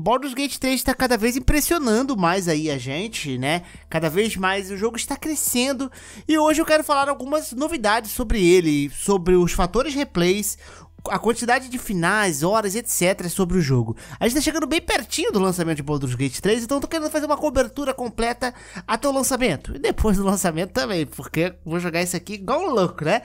Baldur's Gate 3 está cada vez impressionando mais aí a gente, né? Cada vez mais o jogo está crescendo e hoje eu quero falar algumas novidades sobre ele, sobre os fatores replays, a quantidade de finais, horas, etc. sobre o jogo. A gente tá chegando bem pertinho do lançamento de Baldur's Gate 3, então tô querendo fazer uma cobertura completa até o lançamento. E depois do lançamento também, porque vou jogar isso aqui igual um louco, né?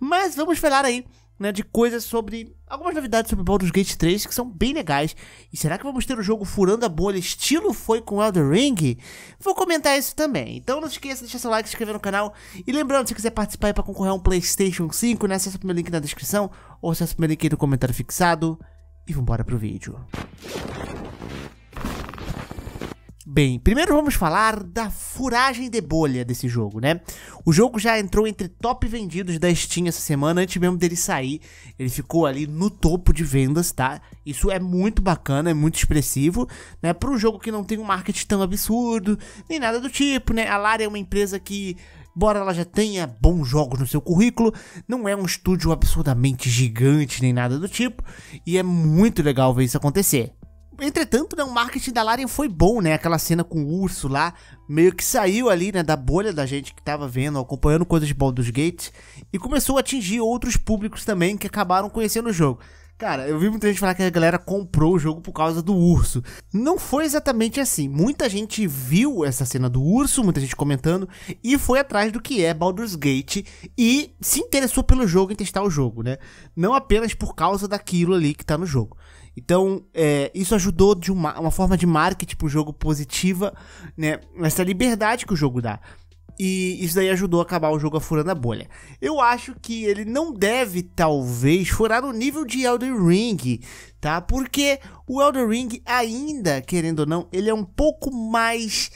Mas vamos falar aí né, de coisas sobre algumas novidades sobre Baldur's Gate 3 que são bem legais. E será que vamos ter o jogo furando a bolha estilo foi com Elder Ring? Vou comentar isso também. Então não esqueça de deixar seu like, se inscrever no canal. E lembrando, se quiser participar para concorrer a um PlayStation 5, né, acesse o primeiro link na descrição ou acesse o primeiro link aí no comentário fixado. E vambora pro vídeo. Bem, primeiro vamos falar da furagem de bolha desse jogo, né? O jogo já entrou entre top vendidos da Steam essa semana, antes mesmo dele sair. Ele ficou ali no topo de vendas, tá? Isso é muito bacana, é muito expressivo, né? Para um jogo que não tem um marketing tão absurdo, nem nada do tipo, né? A Lara é uma empresa que Embora ela já tenha bons jogos no seu currículo, não é um estúdio absurdamente gigante nem nada do tipo, e é muito legal ver isso acontecer. Entretanto, né, o marketing da Larian foi bom, né? Aquela cena com o urso lá, meio que saiu ali, né, da bolha da gente que tava vendo, acompanhando coisas de Baldur's Gate e começou a atingir outros públicos também que acabaram conhecendo o jogo. Cara, eu vi muita gente falar que a galera comprou o jogo por causa do urso. Não foi exatamente assim. Muita gente viu essa cena do urso, muita gente comentando, e foi atrás do que é Baldur's Gate e se interessou pelo jogo e testar o jogo, né? Não apenas por causa daquilo ali que tá no jogo. Então, é, isso ajudou de uma, uma forma de marketing pro jogo positiva, né? Essa liberdade que o jogo dá. E isso daí ajudou a acabar o jogo furando a bolha. Eu acho que ele não deve, talvez, furar o nível de Elden Ring, tá? Porque o Elden Ring, ainda, querendo ou não, ele é um pouco mais.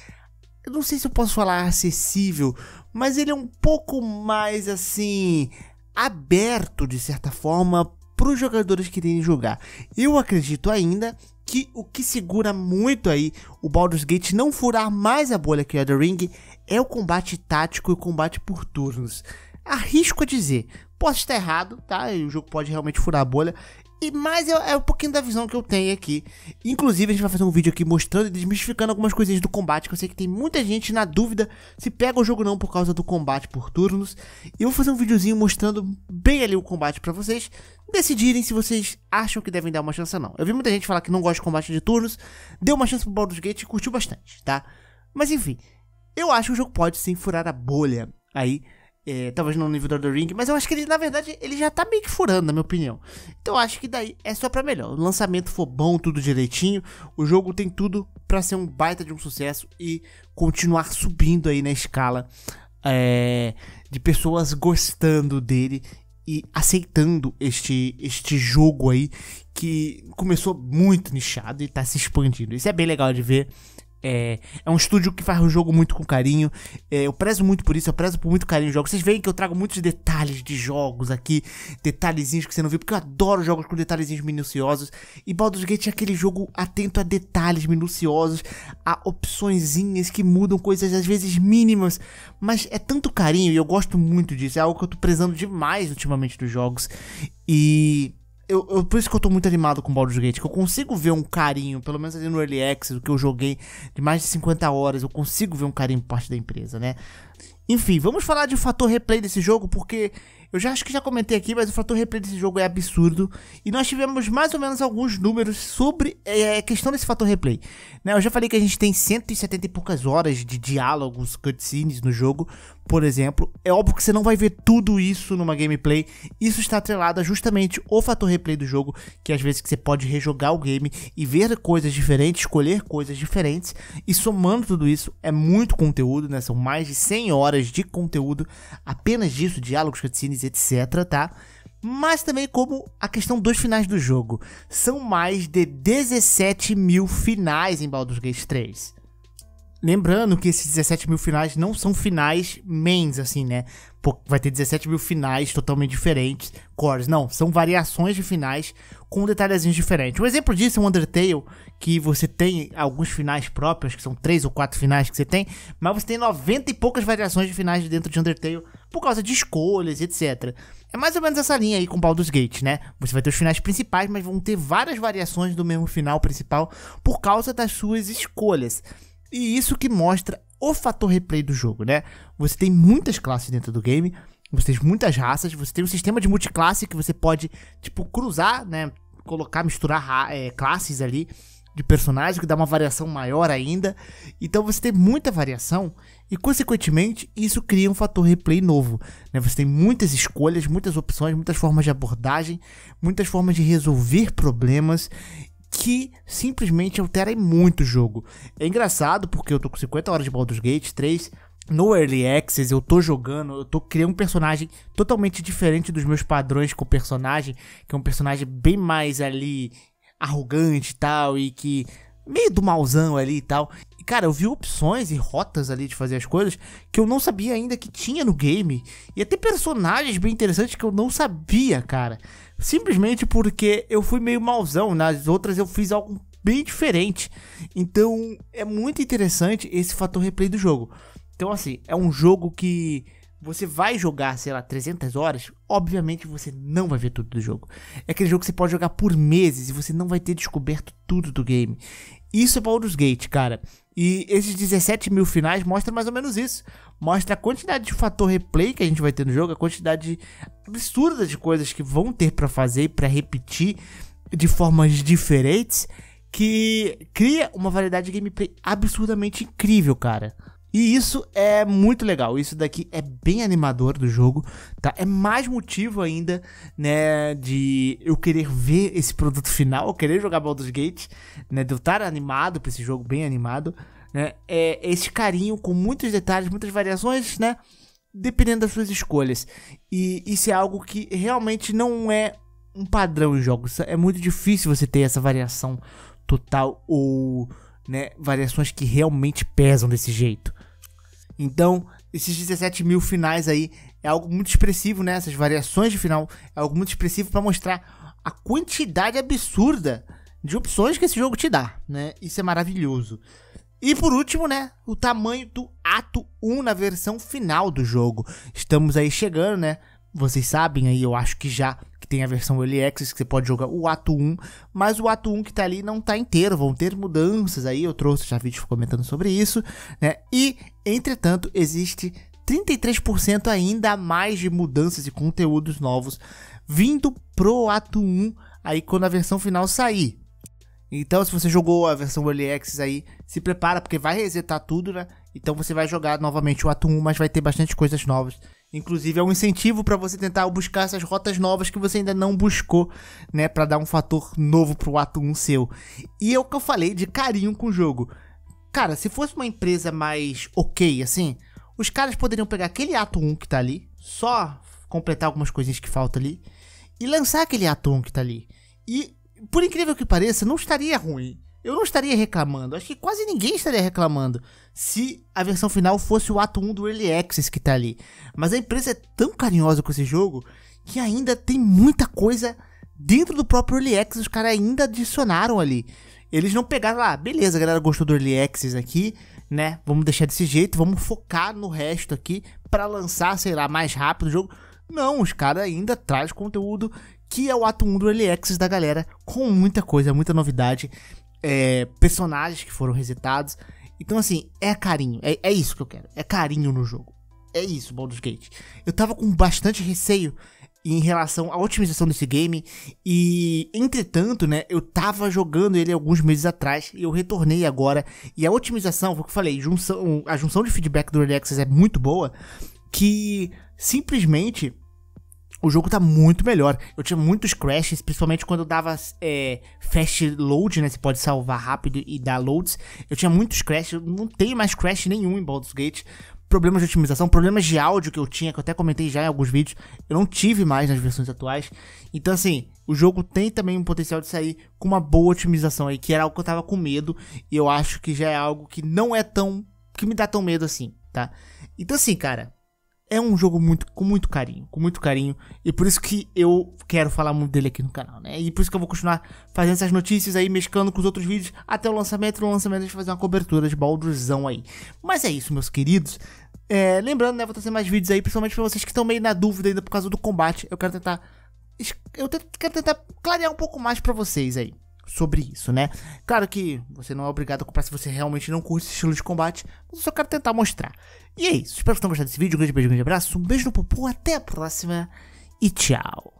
Eu não sei se eu posso falar acessível, mas ele é um pouco mais assim. aberto de certa forma para os jogadores que irem jogar. Eu acredito ainda que o que segura muito aí o Baldur's Gate não furar mais a bolha que o The Ring é o combate tático e o combate por turnos. Arrisco a dizer, posso estar errado, tá? O jogo pode realmente furar a bolha. E mais é, é, um pouquinho da visão que eu tenho aqui. Inclusive, a gente vai fazer um vídeo aqui mostrando e desmistificando algumas coisinhas do combate. Que eu sei que tem muita gente na dúvida se pega o jogo ou não por causa do combate por turnos. E eu vou fazer um videozinho mostrando bem ali o combate para vocês decidirem se vocês acham que devem dar uma chance ou não. Eu vi muita gente falar que não gosta de combate de turnos, deu uma chance pro Baldur's Gate e curtiu bastante, tá? Mas enfim, eu acho que o jogo pode sim furar a bolha aí é, talvez não no nível do Elden Ring, mas eu acho que ele, na verdade, ele já tá meio que furando, na minha opinião. Então eu acho que daí é só pra melhor. O lançamento for bom, tudo direitinho, o jogo tem tudo para ser um baita de um sucesso e continuar subindo aí na escala é, de pessoas gostando dele e aceitando este, este jogo aí que começou muito nichado e tá se expandindo. Isso é bem legal de ver. É, é um estúdio que faz o jogo muito com carinho. É, eu prezo muito por isso, eu prezo por muito carinho de jogos. Vocês veem que eu trago muitos detalhes de jogos aqui, detalhezinhos que você não viu, porque eu adoro jogos com detalhezinhos minuciosos. E Baldur's Gate é aquele jogo atento a detalhes minuciosos, a opçõezinhas que mudam coisas às vezes mínimas, mas é tanto carinho e eu gosto muito disso. É algo que eu tô prezando demais ultimamente dos jogos. E eu, eu, por isso que eu tô muito animado com Baldur's Gate, que eu consigo ver um carinho, pelo menos ali no Early Access, o que eu joguei de mais de 50 horas, eu consigo ver um carinho por parte da empresa, né? Enfim, vamos falar de um fator replay desse jogo, porque eu já acho que já comentei aqui, mas o fator replay desse jogo é absurdo. E nós tivemos mais ou menos alguns números sobre é, a questão desse fator replay. Né, eu já falei que a gente tem 170 e poucas horas de diálogos, cutscenes no jogo, por exemplo. É óbvio que você não vai ver tudo isso numa gameplay. Isso está atrelado a justamente o fator replay do jogo, que às vezes que você pode rejogar o game e ver coisas diferentes, escolher coisas diferentes. E somando tudo isso, é muito conteúdo, né? São mais de 100 horas de conteúdo apenas disso, diálogos, cutscenes etc, tá? Mas também como a questão dos finais do jogo. São mais de 17 mil finais em Baldur's Gate 3. Lembrando que esses 17 mil finais não são finais mains, assim, né? Vai ter 17 mil finais totalmente diferentes, cores. Não, são variações de finais com detalhezinhos diferentes. Um exemplo disso é o Undertale, que você tem alguns finais próprios, que são três ou quatro finais que você tem, mas você tem 90 e poucas variações de finais dentro de Undertale por causa de escolhas, etc. É mais ou menos essa linha aí com Baldur's Gate, né? Você vai ter os finais principais, mas vão ter várias variações do mesmo final principal por causa das suas escolhas. E isso que mostra o fator replay do jogo, né? Você tem muitas classes dentro do game, você tem muitas raças, você tem um sistema de multiclasse que você pode, tipo, cruzar, né? Colocar, misturar é, classes ali de personagem, que dá uma variação maior ainda. Então você tem muita variação e, consequentemente, isso cria um fator replay novo. Né? Você tem muitas escolhas, muitas opções, muitas formas de abordagem, muitas formas de resolver problemas que simplesmente alteram muito o jogo. É engraçado porque eu tô com 50 horas de Baldur's Gate 3 no Early Access, eu tô jogando, eu tô criando um personagem totalmente diferente dos meus padrões com o personagem, que é um personagem bem mais ali arrogante e tal, e que meio do malzão ali e tal. E, cara, eu vi opções e rotas ali de fazer as coisas que eu não sabia ainda que tinha no game. E até personagens bem interessantes que eu não sabia, cara. Simplesmente porque eu fui meio malzão. Nas outras eu fiz algo bem diferente. Então é muito interessante esse fator replay do jogo. Então, assim, é um jogo que você vai jogar, sei lá, 300 horas, obviamente você não vai ver tudo do jogo. É aquele jogo que você pode jogar por meses e você não vai ter descoberto tudo do game. Isso é Baldur's Gate, cara. E esses 17 mil finais mostram mais ou menos isso. Mostra a quantidade de fator replay que a gente vai ter no jogo, a quantidade absurda de coisas que vão ter para fazer e pra repetir de formas diferentes, que cria uma variedade de gameplay absurdamente incrível, cara. E isso é muito legal. Isso daqui é bem animador do jogo, tá? É mais motivo ainda, né, de eu querer ver esse produto final, querer jogar Baldur's Gate, né, de eu estar animado para esse jogo bem animado, né? É esse carinho com muitos detalhes, muitas variações, né, dependendo das suas escolhas. E isso é algo que realmente não é um padrão em jogos. É muito difícil você ter essa variação total ou né, variações que realmente pesam desse jeito. Então, esses 17 mil finais aí é algo muito expressivo, né? Essas variações de final é algo muito expressivo para mostrar a quantidade absurda de opções que esse jogo te dá, né? Isso é maravilhoso. E por último, né, o tamanho do ato 1 na versão final do jogo. Estamos aí chegando, né? Vocês sabem aí, eu acho que já tem a versão Early Access que você pode jogar o ato 1, mas o ato 1 que tá ali não tá inteiro, vão ter mudanças aí, eu trouxe já vídeo comentando sobre isso, né? E, entretanto, existe 33% ainda mais de mudanças e conteúdos novos vindo pro ato 1 aí quando a versão final sair. Então, se você jogou a versão Early Access aí, se prepara porque vai resetar tudo, né? Então você vai jogar novamente o ato 1, mas vai ter bastante coisas novas Inclusive é um incentivo para você tentar buscar essas rotas novas que você ainda não buscou, né, para dar um fator novo pro ato 1 seu. E é o que eu falei de carinho com o jogo. Cara, se fosse uma empresa mais OK assim, os caras poderiam pegar aquele ato 1 que tá ali, só completar algumas coisinhas que faltam ali e lançar aquele ato 1 que tá ali. E por incrível que pareça, não estaria ruim eu não estaria reclamando. Acho que quase ninguém estaria reclamando se a versão final fosse o ato 1 do Early Access que tá ali. Mas a empresa é tão carinhosa com esse jogo que ainda tem muita coisa dentro do próprio Early Access. Os caras ainda adicionaram ali. Eles não pegaram lá, ah, beleza, a galera gostou do Early Access aqui, né? Vamos deixar desse jeito, vamos focar no resto aqui para lançar, sei lá, mais rápido o jogo. Não, os caras ainda trazem conteúdo que é o ato 1 do Early Access da galera, com muita coisa, muita novidade é, personagens que foram resetados. Então, assim, é carinho. É, é isso que eu quero. É carinho no jogo. É isso, Baldur's Gate. Eu tava com bastante receio em relação à otimização desse game e entretanto, né, eu tava jogando ele alguns meses atrás e eu retornei agora e a otimização, foi o que eu falei, junção, a junção de feedback do Early Access é muito boa que simplesmente o jogo tá muito melhor. Eu tinha muitos crashes, principalmente quando eu dava é, fast load, né? Você pode salvar rápido e dar loads. Eu tinha muitos crashes, eu não tenho mais crash nenhum em Baldur's Gate. Problemas de otimização, problemas de áudio que eu tinha, que eu até comentei já em alguns vídeos, eu não tive mais nas versões atuais. Então, assim, o jogo tem também um potencial de sair com uma boa otimização aí, que era algo que eu tava com medo, e eu acho que já é algo que não é tão. que me dá tão medo assim, tá? Então, assim, cara, é um jogo muito com muito carinho, com muito carinho, e por isso que eu quero falar muito dele aqui no canal, né? E por isso que eu vou continuar fazendo essas notícias aí, mesclando com os outros vídeos até o lançamento, no lançamento a gente fazer uma cobertura de Baldurzão aí. Mas é isso, meus queridos. É, lembrando, né, vou trazer mais vídeos aí, principalmente pra vocês que estão meio na dúvida ainda por causa do combate. Eu quero tentar. Eu quero tentar clarear um pouco mais pra vocês aí sobre isso, né? Claro que você não é obrigado a comprar se você realmente não curte esse estilo de combate, mas eu só quero tentar mostrar. E é isso, espero que tenham gostado desse vídeo, um grande beijo, um grande abraço, um beijo no popô, até a próxima e tchau!